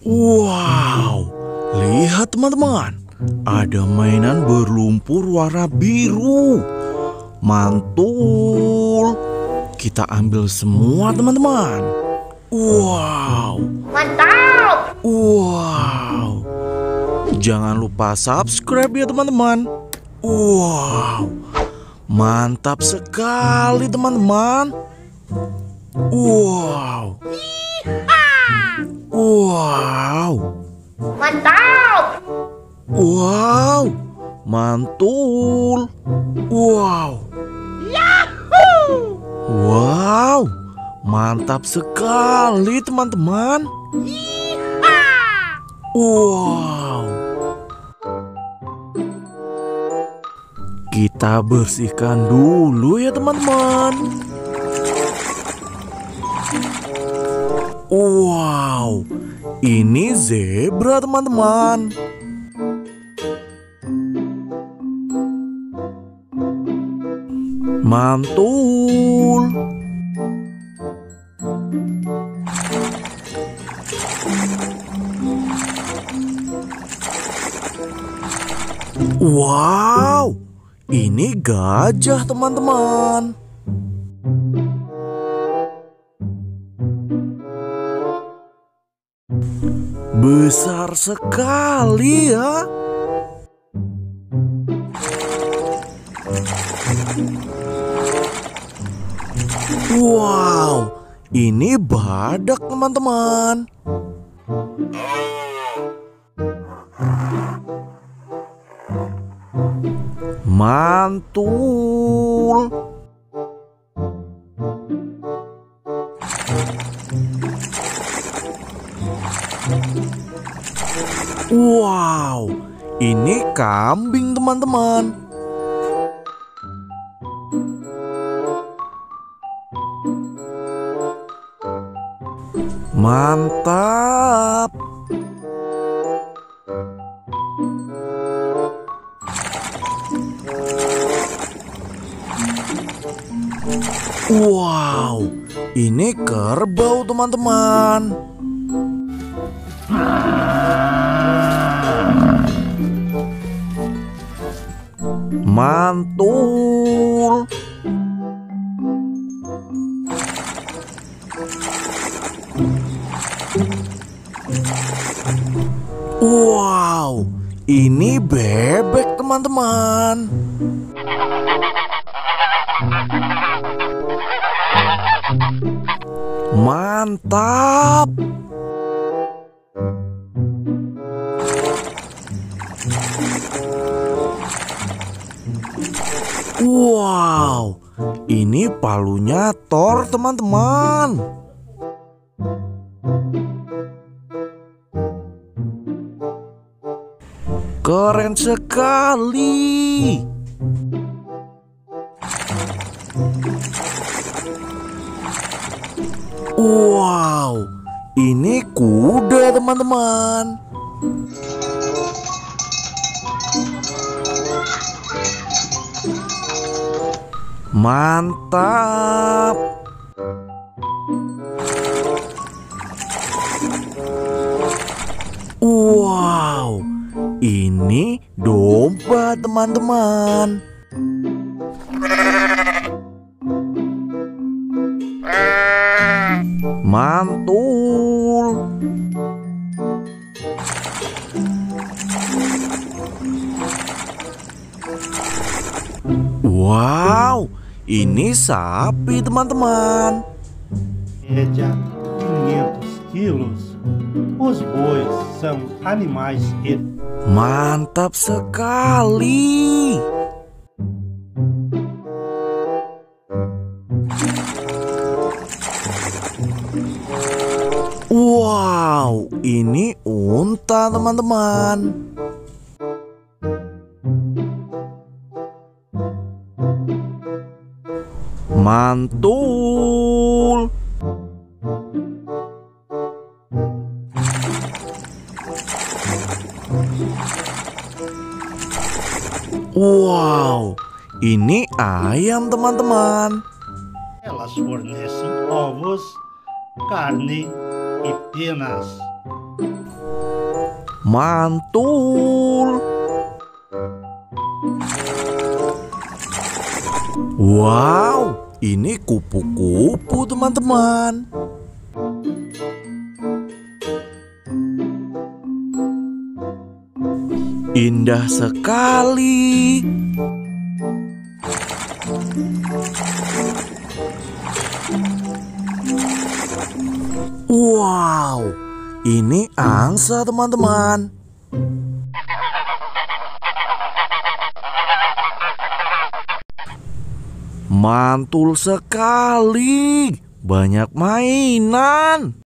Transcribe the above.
Wow, lihat teman-teman, ada mainan berlumpur warna biru. Mantul. Kita ambil semua teman-teman. Wow. Mantap! Wow. Jangan lupa subscribe ya teman-teman. Wow. Mantap sekali teman-teman. Wow. Wow. Mantap! Wow. Mantul. Wow. Wow. Mantap sekali teman-teman. Wow. Kita bersihkan dulu ya teman-teman. Wow. Ini zebra teman-teman. Mantul. Wow, ini gajah teman-teman. Besar sekali ya. Wow, ini badak teman-teman. Mantul. Wow, ini kambing teman-teman. Mantap. Wow, ini kerbau teman-teman. Mantul. Wow, ini bebek teman-teman. Mantap. Wow, ini palunya Thor teman-teman. Keren sekali. Wow, ini kuda teman-teman. Mantap. Wow, ini domba teman-teman. Mantul. Wow, ini sapi teman-teman. média 500 quilos. Os bois são animais e Mantap sekali. Wow, ini unta teman-teman. Mantul. Wow, ini ayam teman-teman. elas fornecem ovos, carne e penas. Mantul. Wow, ini kupu-kupu teman-teman. Indah sekali. Wow, ini angsa teman-teman. Mantul sekali, banyak mainan.